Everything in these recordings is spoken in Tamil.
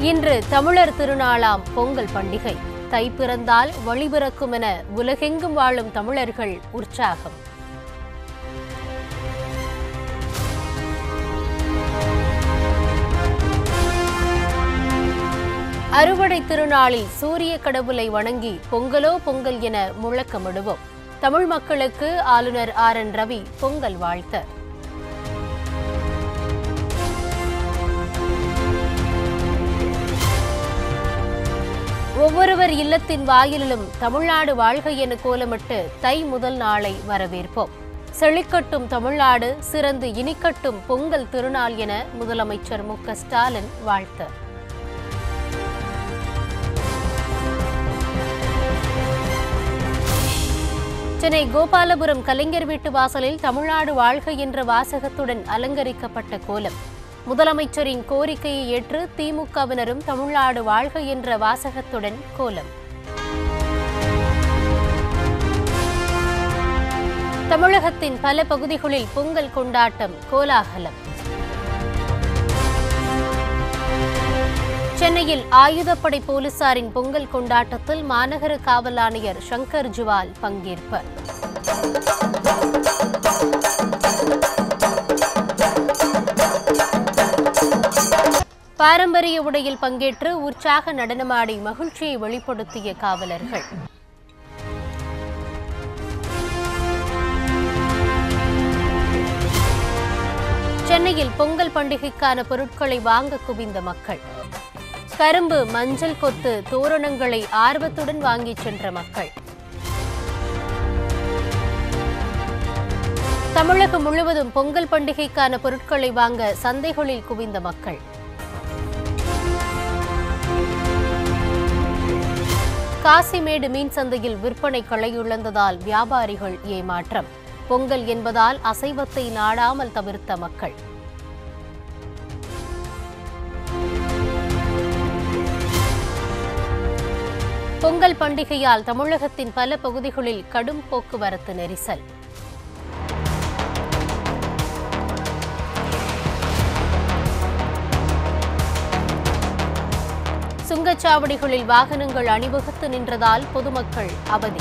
இன்று தமிழர் திருநாளாம் பொங்கல் பண்டிகை. தை பிறந்தால் வழிபிறக்கும் என உலகெங்கும் வாழும் தமிழர்கள் உற்சாகம். அறுவடை திருநாளில் சூரிய கடவுளை வணங்கி பொங்கலோ பொங்கல் என முழக்கமிடுவோம். தமிழ் மக்களுக்கு ஆளுநர் ஆர் என் ரவி பொங்கல் வாழ்த்து. ஒவ்வொருவர் இல்லத்தின் வாயிலும் தமிழ்நாடு வாழ்க என கோலமிட்டு தை முதல் நாளை வரவேற்போம். செழிக்கட்டும் தமிழ்நாடு சிறந்து இனிக்கட்டும் பொங்கல் திருநாள் என முதலமைச்சர் மு க ஸ்டாலின் வாழ்த்து. சென்னை கோபாலபுரம் கலைஞர் வீட்டு வாசலில் தமிழ்நாடு வாழ்க என்ற வாசகத்துடன் அலங்கரிக்கப்பட்ட கோலம். முதலமைச்சரின் கோரிக்கையை ஏற்று திமுகவினரும் தமிழ்நாடு வாழ்க என்ற வாசகத்துடன் கோலம். தமிழகத்தின் பல பகுதிகளில் பொங்கல் கொண்டாட்டம் கோலாகலம். சென்னையில் ஆயுதப்படை போலீசாரின் பொங்கல் கொண்டாட்டத்தில் மாநகர காவல் ஆணையர் சங்கர் ஜுவால் பங்கேற்பு. பாரம்பரிய உடையில் பங்கேற்று உற்சாக நடனமாடி மகிழ்ச்சியை வெளிப்படுத்திய காவலர்கள். சென்னையில் பொங்கல் பண்டிகைக்கான பொருட்களை வாங்க குவிந்த மக்கள். கரும்பு மஞ்சள் கொத்து தோரணங்களை ஆர்வத்துடன் வாங்கிச் சென்ற மக்கள். தமிழகம் முழுவதும் பொங்கல் பண்டிகைக்கான பொருட்களை வாங்க சந்தைகளில் குவிந்த மக்கள். காசிமேடு மீன் சந்தையில் விற்பனை களையுழந்ததால் வியாபாரிகள் ஏமாற்றம். பொங்கல் என்பதால் அசைவத்தை நாடாமல் தவிர்த்த மக்கள். பொங்கல் பண்டிகையால் தமிழகத்தின் பல பகுதிகளில் கடும் போக்குவரத்து நெரிசல். சுங்கச்சாவடிகளில் வாகனங்கள் அணிவகுத்து நின்றதால் பொதுமக்கள் அவதி.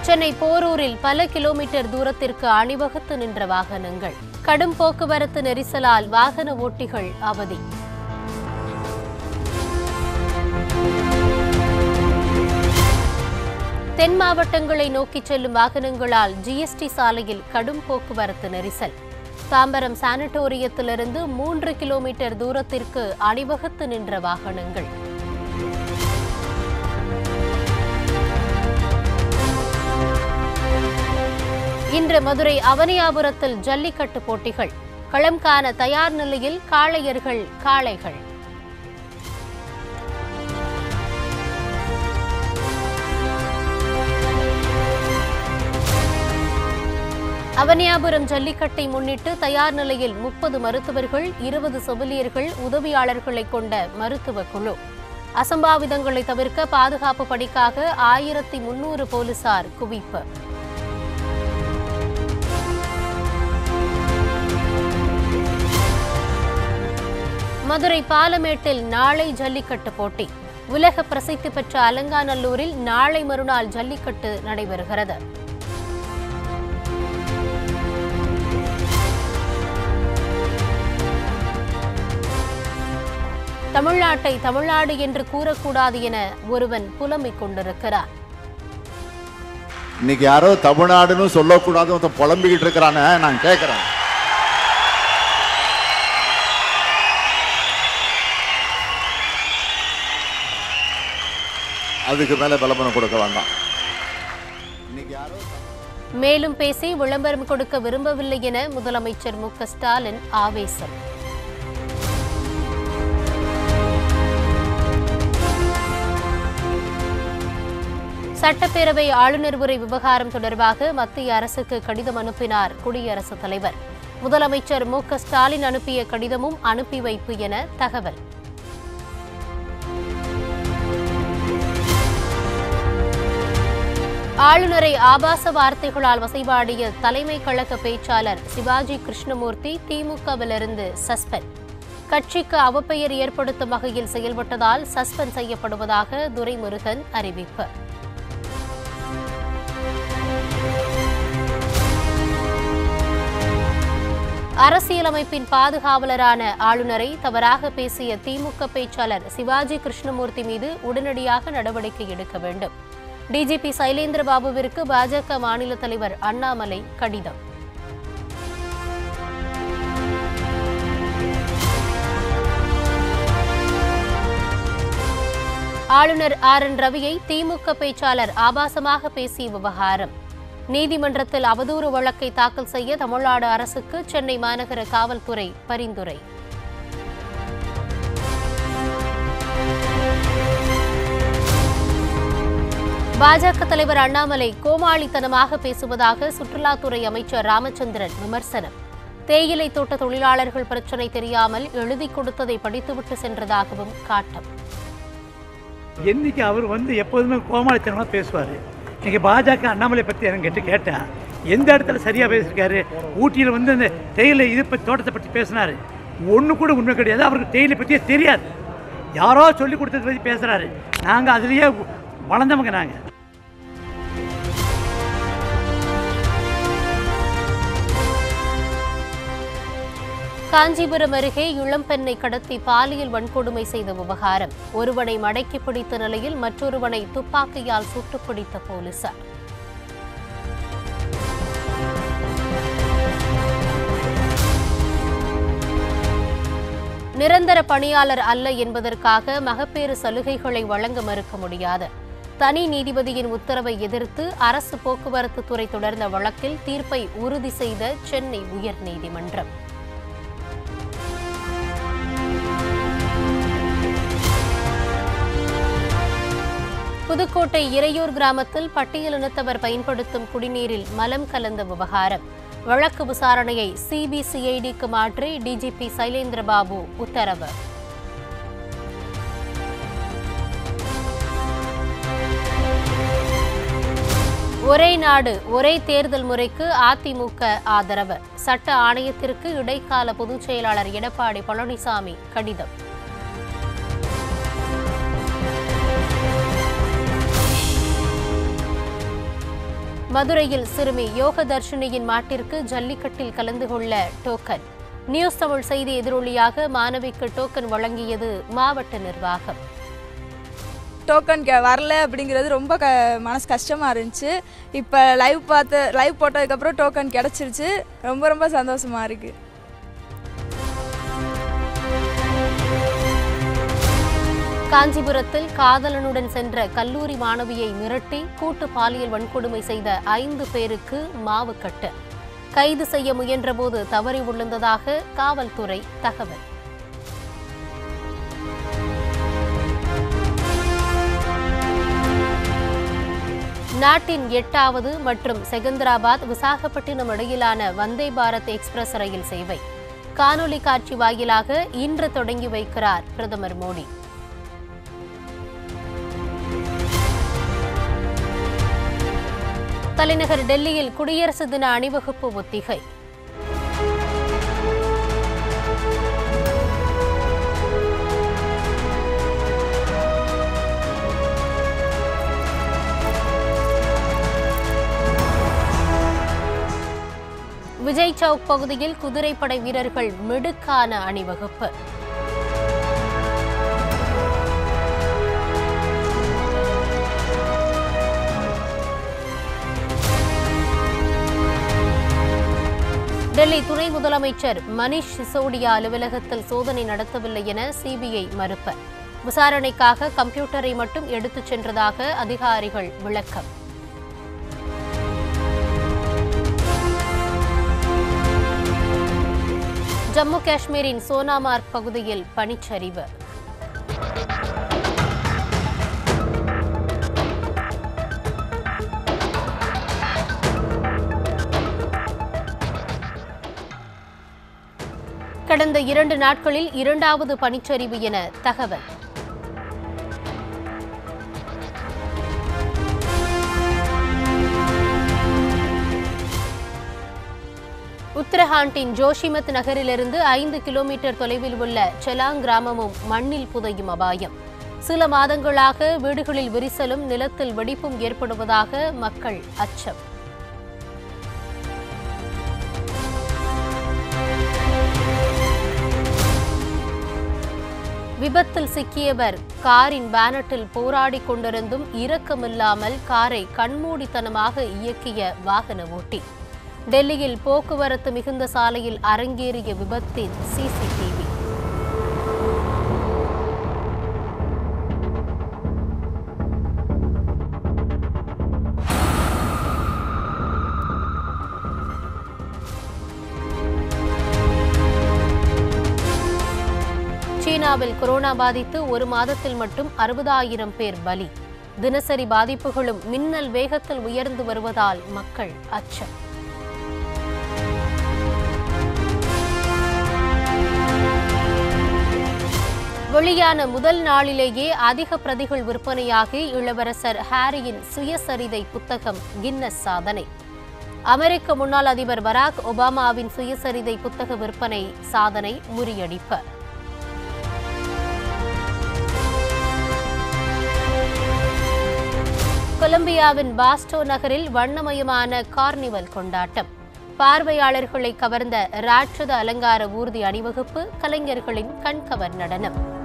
சென்னை போரூரில் பல கிலோமீட்டர் தூரத்திற்கு அணிவகுத்து நின்ற வாகனங்கள். கடும் போக்குவரத்து நெரிசலால் வாகன ஓட்டிகள் அவதி. தென் மாவட்டங்களை நோக்கிச் செல்லும் வாகனங்களால் ஜிஎஸ்டி சாலையில் கடும் போக்குவரத்து நெரிசல். தாம்பரம் சானிட்டோரியத்திலிருந்து மூன்று கிலோமீட்டர் தூரத்திற்கு அணிவகுத்து நின்ற வாகனங்கள். இன்று மதுரை அவனியாபுரத்தில் ஜல்லிக்கட்டு போட்டிகள். களம் காண தயார் நிலையில் காளையர்கள் காளைகள். அவனியாபுரம் ஜல்லிக்கட்டை முன்னிட்டு தயார் நிலையில் முப்பது மருத்துவர்கள் இருபது செவிலியர்கள் உதவியாளர்களை கொண்ட மருத்துவ குழு. அசம்பாவிதங்களை தவிர்க்க பாதுகாப்பு பணிக்காக ஆயிரத்தி முன்னூறு போலீசார் குவிப்பு. மதுரை பாலமேட்டில் நாளை ஜல்லிக்கட்டு போட்டி. உலக பிரசித்தி பெற்ற அலங்காநல்லூரில் நாளை மறுநாள் ஜல்லிக்கட்டு நடைபெறுகிறது. தமிழ்நாட்டை தமிழ்நாடு என்று கூறக்கூடாது என ஒருவன் புலம்பிக் கொண்டிருக்கிறார் இன்னைக்கு யாரோ தமிழ்நாடுன்னு சொல்லக்கூடாது புலம்பிக்கிட்டு இருக்கிறானே நான் கேட்கிறேன் அதுக்கு மேல விளம்பரம் கொடுக்க வேண்டாம். மேலும் பேசி விளம்பரம் கொடுக்க விரும்பவில்லை என முதலமைச்சர் மு க ஸ்டாலின் ஆவேசம். சட்டப்பேரவை ஆளுநர் உரை விவகாரம் தொடர்பாக மத்திய அரசுக்கு கடிதம் அனுப்பினார் குடியரசுத் தலைவர். முதலமைச்சர் மு க ஸ்டாலின் அனுப்பிய கடிதமும் அனுப்பி வைப்பு என தகவல். ஆளுநரை ஆபாச வார்த்தைகளால் வசைபாடிய தலைமை கழக பேச்சாளர் சிவாஜி கிருஷ்ணமூர்த்தி திமுகவிலிருந்து சஸ்பெண்ட். கட்சிக்கு அவப்பெயர் ஏற்படுத்தும் வகையில் செயல்பட்டதால் சஸ்பெண்ட் செய்யப்படுவதாக துரைமுருகன் அறிவிப்பு. அரசியலமைப்பின் பாதுகாவலரான ஆளுநரை தவறாக பேசிய திமுக பேச்சாளர் சிவாஜி கிருஷ்ணமூர்த்தி மீது உடனடியாக நடவடிக்கை எடுக்க வேண்டும். டிஜிபி சைலேந்திரபாபுவிற்கு பாஜக மாநில தலைவர் அண்ணாமலை கடிதம். ஆளுநர் ஆர் என் ரவியை திமுக பேச்சாளர் ஆபாசமாக பேசிய விவகாரம். நீதிமன்றத்தில் அவதூறு வழக்கை தாக்கல் செய்ய தமிழ்நாடு அரசுக்கு சென்னை மாநகர காவல்துறை பரிந்துரை. பாஜக தலைவர் அண்ணாமலை கோமாளித்தனமாக பேசுவதாக சுற்றுலாத்துறை அமைச்சர் ராமச்சந்திரன் விமர்சனம். தேயிலை தோட்ட தொழிலாளர்கள் பிரச்சினை தெரியாமல் எழுதி கொடுத்ததை படித்துவிட்டு சென்றதாகவும் காட்டம். என்னைக்கு அவர் வந்து எப்போதுமே கோமாளித்தனமாக பேசுவார். இன்றைக்கி பாஜக அண்ணாமலை பற்றி எனக்கு கேட்டு கேட்டேன். எந்த இடத்துல சரியாக பேசியிருக்காரு? ஊட்டியில் வந்து அந்த தேயிலை இது பற்றி தோட்டத்தை பற்றி பேசினார். ஒன்று கூட உண்மை கிடையாது. அவருக்கு தேயிலை பற்றியே தெரியாது. யாரோ சொல்லி கொடுத்தது பற்றி பேசுகிறாரு நாங்கள் அதுலேயே வளர்ந்தவங்க நாங்கள் காஞ்சிபுரம் அருகே இளம்பெண்ணை கடத்தி பாலியல் வன்கொடுமை செய்த விவகாரம். ஒருவனை மடக்கி பிடித்த நிலையில் மற்றொருவனை துப்பாக்கியால் சுட்டுப் பிடித்த போலீசார். நிரந்தர பணியாளர் அல்ல என்பதற்காக மகப்பேறு சலுகைகளை வழங்க மறுக்க முடியாது. தனி நீதிபதியின் உத்தரவை எதிர்த்து அரசு போக்குவரத்து துறை தொடர்ந்த வழக்கில் தீர்ப்பை உறுதி செய்த சென்னை உயர்நீதிமன்றம். புதுக்கோட்டை இறையூர் கிராமத்தில் பட்டியலினத்தவர் பயன்படுத்தும் குடிநீரில் மலம் கலந்த விவகாரம். வழக்கு விசாரணையை சிபிசிஐடிக்கு மாற்றி டிஜிபி சைலேந்திரபாபு உத்தரவு. ஒரே நாடு ஒரே தேர்தல் முறைக்கு அதிமுக ஆதரவு. சட்ட ஆணையத்திற்கு இடைக்கால பொதுச் செயலாளர் எடப்பாடி பழனிசாமி கடிதம். மதுரையில் சிறுமி யோக தர்ஷினியின் மாட்டிற்கு ஜல்லிக்கட்டில் கலந்து கொள்ள டோக்கன். நியூஸ் தமிழ் செய்தி எதிரொலியாக மாணவிக்கு டோக்கன் வழங்கியது மாவட்ட நிர்வாகம். டோக்கன் வரல அப்படிங்கிறது ரொம்ப க மனசு கஷ்டமாக இருந்துச்சு. இப்போ லைவ் பார்த்து லைவ் போட்டதுக்கப்புறம் டோக்கன் கிடச்சிருச்சு. ரொம்ப ரொம்ப சந்தோஷமாக இருக்குது காஞ்சிபுரத்தில் காதலனுடன் சென்ற கல்லூரி மாணவியை மிரட்டி கூட்டு பாலியல் வன்கொடுமை செய்த ஐந்து பேருக்கு மாவுக்கட்டு கைது செய்ய முயன்றபோது தவறி விழுந்ததாக காவல்துறை தகவல். நாட்டின் எட்டாவது மற்றும் செகந்திராபாத் விசாகப்பட்டினம் இடையிலான வந்தே பாரத் எக்ஸ்பிரஸ் ரயில் சேவை. காணொலி காட்சி வாயிலாக இன்று தொடங்கி வைக்கிறார் பிரதமர் மோடி. தலைநகர் டெல்லியில் குடியரசு தின அணிவகுப்பு ஒத்திகை. விஜய் சவுக் பகுதியில் குதிரைப்படை வீரர்கள் மிடுக்கான அணிவகுப்பு. டெல்லி துணை முதலமைச்சர் மனிஷ் சிசோடியா அலுவலகத்தில் சோதனை நடத்தவில்லை என சிபிஐ மறுப்பு. விசாரணைக்காக கம்ப்யூட்டரை மட்டும் எடுத்துச் சென்றதாக அதிகாரிகள் விளக்கம். ஜம்மு காஷ்மீரின் சோனாமார்க் பகுதியில் பனிச்சரிவு. கடந்த இரண்டு நாட்களில் இரண்டாவது பனிச்சரிவு என தகவல். உத்தரகாண்டின் ஜோஷிமத் நகரிலிருந்து ஐந்து கிலோமீட்டர் தொலைவில் உள்ள செலாங் கிராமமும் மண்ணில் புதையும் அபாயம். சில மாதங்களாக வீடுகளில் விரிசலும் நிலத்தில் வெடிப்பும் ஏற்படுவதாக மக்கள் அச்சம். விபத்தில் சிக்கியவர். காரின் பேனட்டில் போராடி கொண்டிருந்தும் இரக்கமில்லாமல் காரை கண்மூடித்தனமாக இயக்கிய வாகன ஓட்டி. டெல்லியில் போக்குவரத்து மிகுந்த சாலையில் அரங்கேறிய விபத்தின் சிசிடிவி. இந்தியாவில் கொரோனா பாதித்து ஒரு மாதத்தில் மட்டும் அறுபதாயிரம் பேர் பலி. தினசரி பாதிப்புகளும் மின்னல் வேகத்தில் உயர்ந்து வருவதால் மக்கள் அச்சம். வெளியான முதல் நாளிலேயே அதிக பிரதிகள் விற்பனையாகி இளவரசர் ஹாரியின் சுயசரிதை புத்தகம் கின்னஸ் சாதனை. அமெரிக்க முன்னாள் அதிபர் பராக் ஒபாமாவின் சுயசரிதை புத்தக விற்பனை சாதனை முறியடிப்பு. கொலம்பியாவின் பாஸ்டோ நகரில் வண்ணமயமான கார்னிவல் கொண்டாட்டம். பார்வையாளர்களை கவர்ந்த ராட்சத அலங்கார ஊர்தி அணிவகுப்பு கலைஞர்களின் கண்கவர் நடனம்.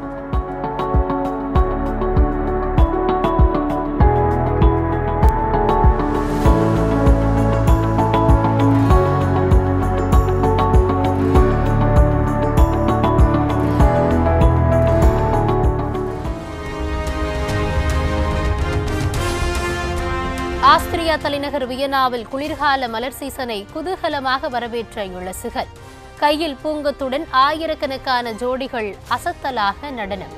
ஆஸ்திரியா தலைநகர் வியனாவில் குளிர்கால மலர் சீசனை குதூகலமாக வரவேற்ற இளசுகள் கையில் பூங்கத்துடன் ஆயிரக்கணக்கான ஜோடிகள் அசத்தலாக நடனம்.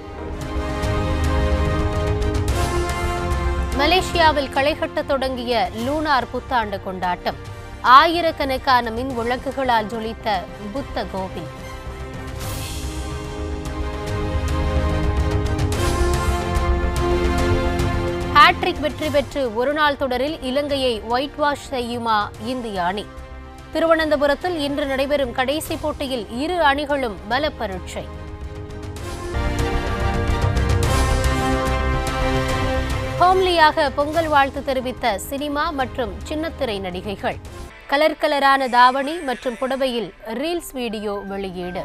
மலேசியாவில் களைகட்ட தொடங்கிய லூனார் புத்தாண்டு கொண்டாட்டம். ஆயிரக்கணக்கான மின் விளக்குகளால் ஜொலித்த புத்த கோவில் ஹாட்ரிக் வெற்றி பெற்று ஒருநாள் தொடரில் இலங்கையை ஒயிட் வாஷ் செய்யுமா இந்திய அணி? திருவனந்தபுரத்தில் இன்று நடைபெறும் கடைசி போட்டியில் இரு அணிகளும் பல பரீட்சை ஹோம்லியாக பொங்கல் வாழ்த்து தெரிவித்த சினிமா மற்றும் சின்னத்திரை நடிகைகள். கலர் கலரான தாவணி மற்றும் புடவையில் ரீல்ஸ் வீடியோ வெளியீடு.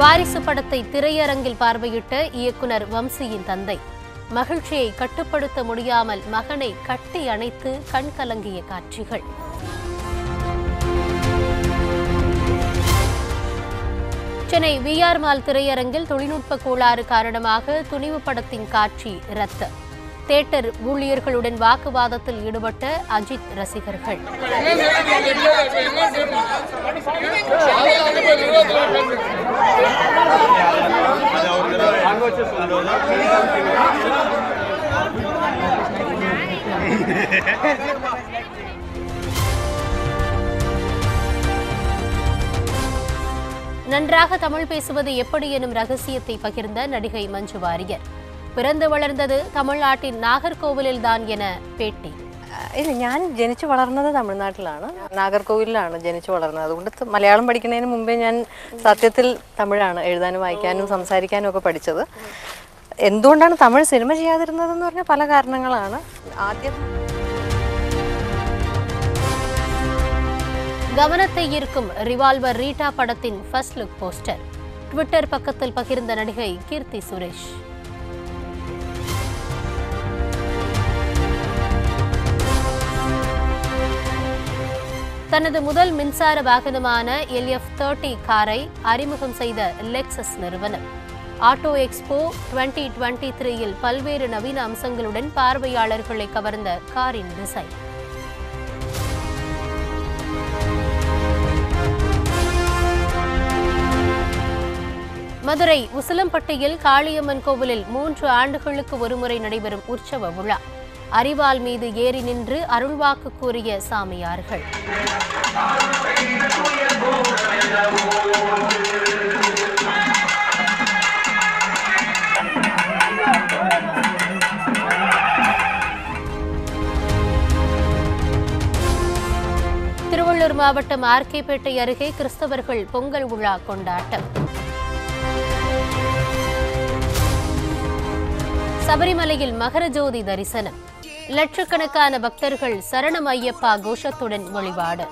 வாரிசு படத்தை திரையரங்கில் பார்வையிட்ட இயக்குனர் வம்சியின் தந்தை. மகிழ்ச்சியை கட்டுப்படுத்த முடியாமல் மகனை கட்டி அணைத்து கண்கலங்கிய காட்சிகள். சென்னை விஆர் மால் திரையரங்கில் தொழில்நுட்ப கோளாறு காரணமாக துணிவு படத்தின் காட்சி ரத்து. தியேட்டர் ஊழியர்களுடன் வாக்குவாதத்தில் ஈடுபட்ட அஜித் ரசிகர்கள். நன்றாக தமிழ் பேசுவது எப்படி எனும் ரகசியத்தை பகிர்ந்த நடிகை மஞ்சு வாரியர் பிறந்து வளர்ந்தது தமிழ்நாட்டின் நாகர்கோவிலில் தான் என பேட்டி ഇല്ല ഞാൻ ജനിച്ചു വളർന്നത് തമിഴ്നാട്ടിലാണ്. നാഗർകോവിലാണ് ജനിച്ചു വളർന്നത്. അതുകൊണ്ട് മലയാളം പഠിക്കുന്നതിന് മുമ്പേ ഞാൻ സത്യത്തിൽ തമിഴാണ് എഴുതാനും വായിക്കാനും സംസാരിക്കാനും ഒക്കെ പഠിച്ചത്. എന്തുകൊണ്ടാണ് തമിഴ് സിനിമ ചെയ്യാതിരുന്നതെന്ന് പറഞ്ഞാൽ പല കാരണങ്ങളാണ്. ആദ്യം கவனத்தை ஈர்க்கும் ரிவால்வர் ரீட்டா படத்தின் ஃபர்ஸ்ட் லுக் போஸ்டர் ட்விட்டர் பக்கத்தில் பகிர்ந்த நடிகை கீர்த்தி சுரேஷ் தனது முதல் மின்சார வாகனமான எல்எஃப் தேர்ட்டி காரை அறிமுகம் செய்த லெக்சஸ் நிறுவனம். ஆட்டோ எக்ஸ்போ டுவெண்ட்டி டுவெண்ட்டி த்ரீயில் பல்வேறு நவீன அம்சங்களுடன் பார்வையாளர்களை கவர்ந்த காரின் டிசைன் மதுரை உசிலம்பட்டியில் காளியம்மன் கோவிலில் மூன்று ஆண்டுகளுக்கு ஒருமுறை நடைபெறும் உற்சவ விழா. அரிவாள் மீது ஏறி நின்று அருள்வாக்கு கூறிய சாமியார்கள். மாவட்டம் ஆர்கேபேட்டை அருகே கிறிஸ்தவர்கள் பொங்கல் விழா கொண்டாட்டம். சபரிமலையில் மகரஜோதி தரிசனம். லட்சக்கணக்கான பக்தர்கள் சரணம் ஐயப்பா கோஷத்துடன் வழிபாடு.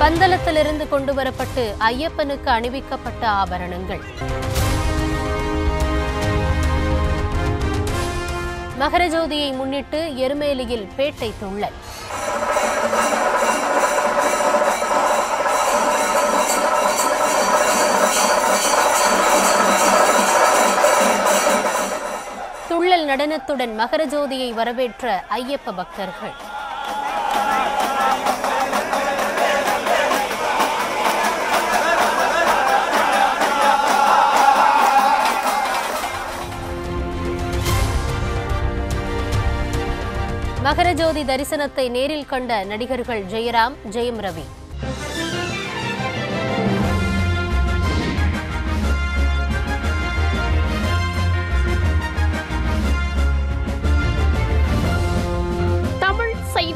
பந்தளத்திலிருந்து கொண்டுவரப்பட்டு ஐயப்பனுக்கு அணிவிக்கப்பட்ட ஆபரணங்கள். மகரஜோதியை முன்னிட்டு எருமேலியில் பேட்டை துள்ளல் நடனத்துடன் மகரஜோதியை வரவேற்ற ஐயப்ப பக்தர்கள். மகரஜோதி தரிசனத்தை நேரில் கண்ட நடிகர்கள் ஜெயராம் ஜெயம் ரவி.